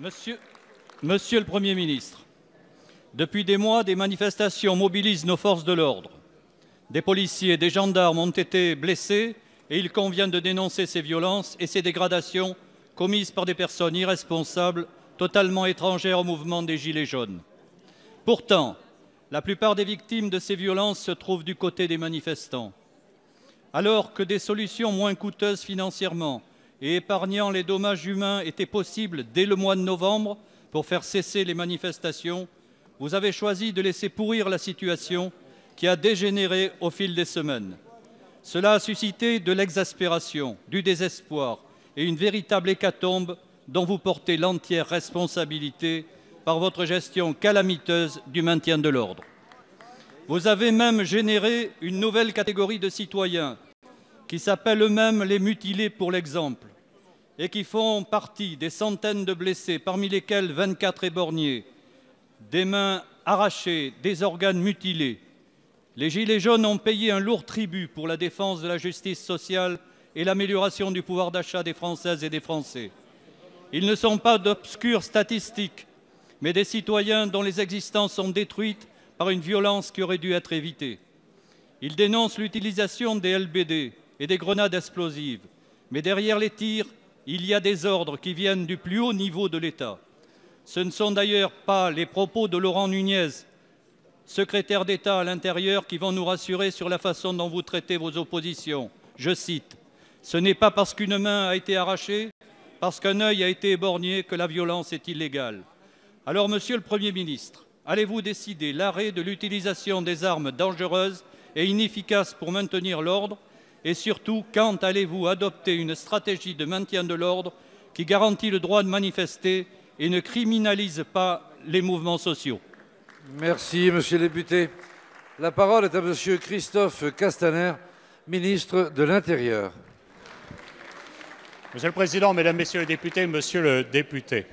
Monsieur, le Premier ministre, depuis des mois, des manifestations mobilisent nos forces de l'ordre. Des policiers des gendarmes ont été blessés et il convient de dénoncer ces violences et ces dégradations commises par des personnes irresponsables, totalement étrangères au mouvement des Gilets jaunes. Pourtant, la plupart des victimes de ces violences se trouvent du côté des manifestants. Alors que des solutions moins coûteuses financièrement et épargnant les dommages humains étaient possibles dès le mois de novembre pour faire cesser les manifestations, vous avez choisi de laisser pourrir la situation qui a dégénéré au fil des semaines. Cela a suscité de l'exaspération, du désespoir et une véritable hécatombe dont vous portez l'entière responsabilité par votre gestion calamiteuse du maintien de l'ordre. Vous avez même généré une nouvelle catégorie de citoyens qui s'appellent eux-mêmes les mutilés pour l'exemple et qui font partie des centaines de blessés, parmi lesquels 24 éborgnés, des mains arrachées, des organes mutilés. Les Gilets jaunes ont payé un lourd tribut pour la défense de la justice sociale et l'amélioration du pouvoir d'achat des Françaises et des Français. Ils ne sont pas d'obscures statistiques, mais des citoyens dont les existences sont détruites par une violence qui aurait dû être évitée. Ils dénoncent l'utilisation des LBD et des grenades explosives, mais derrière les tirs, il y a des ordres qui viennent du plus haut niveau de l'État. Ce ne sont d'ailleurs pas les propos de Laurent Nunez, secrétaire d'État à l'intérieur, qui vont nous rassurer sur la façon dont vous traitez vos oppositions. Je cite Ce n'est pas parce qu'une main a été arrachée, parce qu'un œil a été éborgné, que la violence est illégale. Alors, Monsieur le Premier ministre, allez-vous décider l'arrêt de l'utilisation des armes dangereuses et inefficaces pour maintenir l'ordre Et surtout, quand allez-vous adopter une stratégie de maintien de l'ordre qui garantit le droit de manifester et ne criminalise pas les mouvements sociaux Merci, Monsieur le député. La parole est à Monsieur Christophe Castaner, ministre de l'Intérieur. Monsieur le Président, Mesdames, Messieurs les députés, Monsieur le député,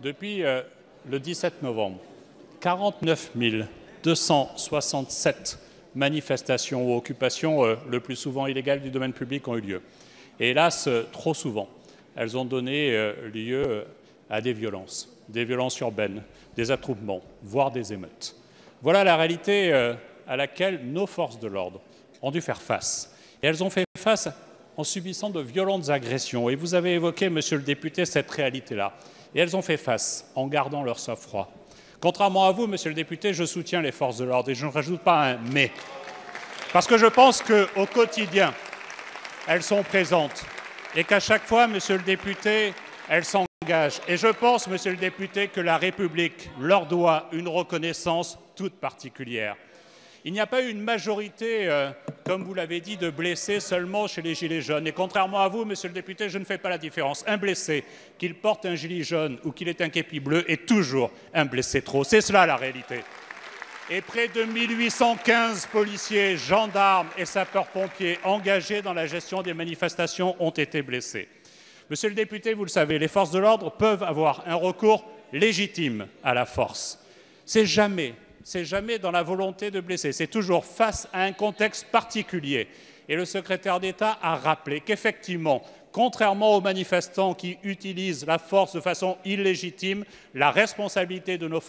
depuis euh, le 17 novembre, 49 267 manifestations ou occupations, euh, le plus souvent illégales du domaine public, ont eu lieu. Et hélas, euh, trop souvent, elles ont donné euh, lieu à des violences, des violences urbaines, des attroupements, voire des émeutes. Voilà la réalité à laquelle nos forces de l'ordre ont dû faire face. Et elles ont fait face en subissant de violentes agressions. Et vous avez évoqué, monsieur le député, cette réalité-là. Et elles ont fait face en gardant leur sang-froid. Contrairement à vous, monsieur le député, je soutiens les forces de l'ordre et je ne rajoute pas un mais. Parce que je pense qu'au quotidien, elles sont présentes et qu'à chaque fois, monsieur le député, elles s'engagent. Et je pense, monsieur le député, que la République leur doit une reconnaissance toute particulière. Il n'y a pas eu une majorité, euh, comme vous l'avez dit, de blessés seulement chez les Gilets jaunes. Et contrairement à vous, monsieur le député, je ne fais pas la différence. Un blessé, qu'il porte un gilet jaune ou qu'il ait un képi bleu, est toujours un blessé trop. C'est cela la réalité. Et près de 1815 policiers, gendarmes et sapeurs-pompiers engagés dans la gestion des manifestations ont été blessés. Monsieur le député, vous le savez, les forces de l'ordre peuvent avoir un recours légitime à la force. C'est jamais c'est jamais dans la volonté de blesser, c'est toujours face à un contexte particulier. Et le secrétaire d'État a rappelé qu'effectivement, contrairement aux manifestants qui utilisent la force de façon illégitime, la responsabilité de nos,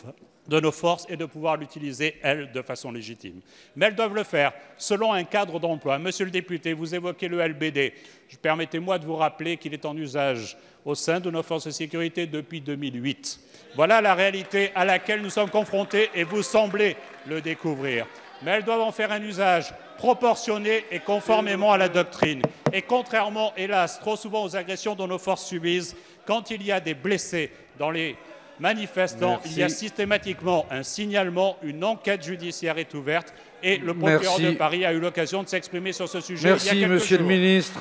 de nos forces est de pouvoir l'utiliser, elles, de façon légitime. Mais elles doivent le faire selon un cadre d'emploi. Monsieur le député, vous évoquez le LBD. Permettez-moi de vous rappeler qu'il est en usage au sein de nos forces de sécurité depuis 2008. Voilà la réalité à laquelle nous sommes confrontés et vous semblez le découvrir. Mais elles doivent en faire un usage proportionné et conformément à la doctrine. Et contrairement, hélas, trop souvent aux agressions dont nos forces subissent, quand il y a des blessés dans les manifestants, Merci. il y a systématiquement un signalement, une enquête judiciaire est ouverte et le procureur Merci. de Paris a eu l'occasion de s'exprimer sur ce sujet il y a Merci, Monsieur le ministre.